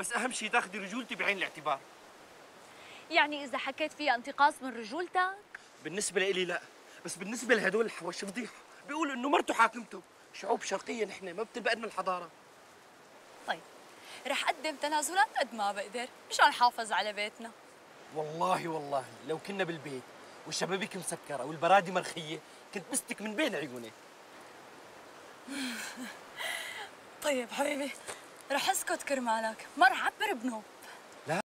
بس أهم شيء تاخذي رجولتي بعين الاعتبار. يعني إذا حكيت فيها انتقاص من رجولتك؟ بالنسبة لي لا بس بالنسبة لهدول الحوش فضيحة. بيقولوا إنه مرته حاكمته شعوب شرقية نحن ما بتبقى من الحضارة. طيب رح أقدم تنازلات قد ما بقدر مشان نحافظ على بيتنا. والله والله لو كنا بالبيت والشبابيك مسكرة والبرادي مرخية كنت بستك من بين عيوني. طيب حبيبي. رح اسكت كرمالك ما رح اعبر بنو